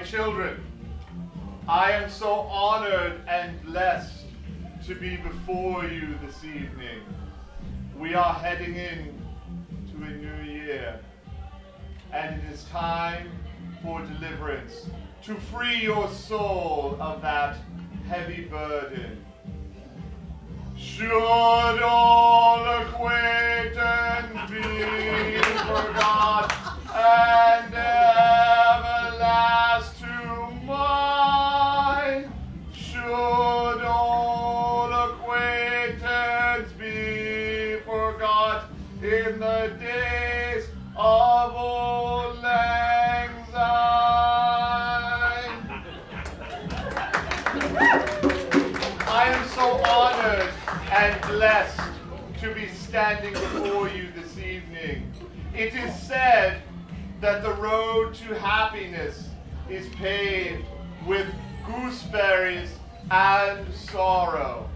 children, I am so honored and blessed to be before you this evening. We are heading in to a new year, and it is time for deliverance to free your soul of that heavy burden. Should in the days of auld lang syne? I am so honored and blessed to be standing before you this evening. It is said that the road to happiness is paved with gooseberries and sorrow.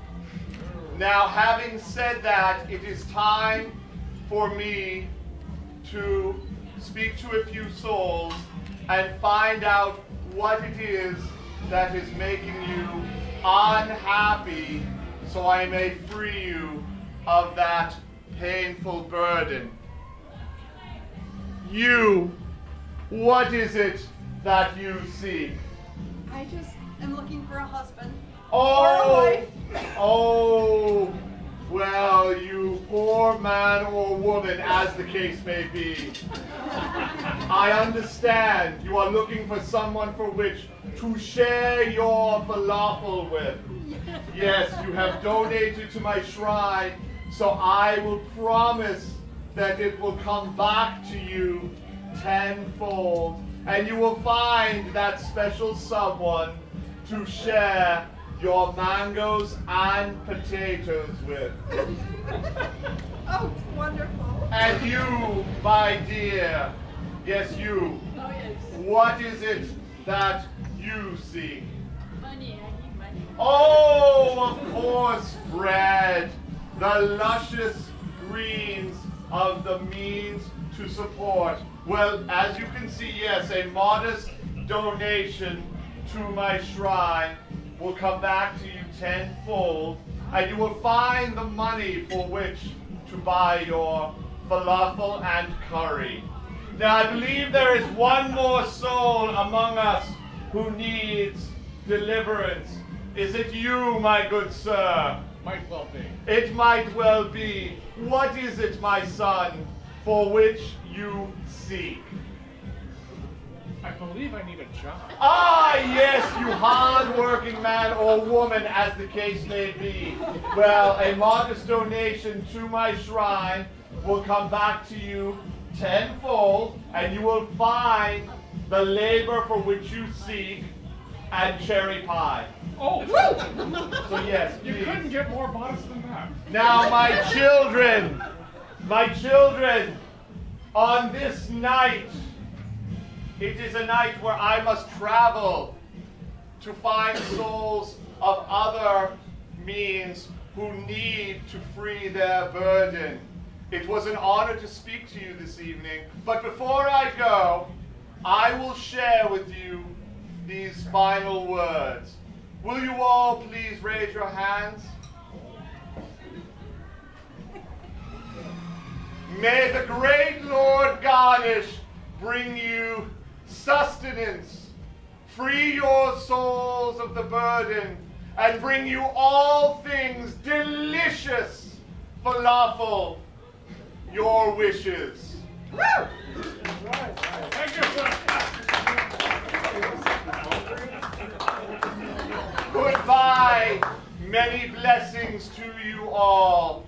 Now, having said that, it is time for me to speak to a few souls and find out what it is that is making you unhappy so I may free you of that painful burden. You, what is it that you seek? I just am looking for a husband. Oh, or a wife. oh, poor man or woman, as the case may be. I understand you are looking for someone for which to share your falafel with. Yes, you have donated to my shrine, so I will promise that it will come back to you tenfold, and you will find that special someone to share your mangoes and potatoes with. Oh, wonderful. And you, my dear, yes, you, Oh yes. what is it that you seek? Money, I need money. Oh, of course, bread. The luscious greens of the means to support. Well, as you can see, yes, a modest donation to my shrine will come back to you tenfold, and you will find the money for which to buy your falafel and curry. Now, I believe there is one more soul among us who needs deliverance. Is it you, my good sir? Might well be. It might well be. What is it, my son, for which you seek? I believe I need a job. Ah, yes, you hard-working man or woman, as the case may be. Well, a modest donation to my shrine will come back to you tenfold, and you will find the labor for which you seek and cherry pie. Oh, So yes, you please. couldn't get more modest than that. Now, my children, my children, on this night, it is a night where I must travel to find souls of other means who need to free their burden. It was an honor to speak to you this evening, but before I go, I will share with you these final words. Will you all please raise your hands? May the great Lord Ganesh bring you sustenance, free your souls of the burden, and bring you all things delicious, falafel, your wishes. Thank you, sir. Goodbye. Many blessings to you all.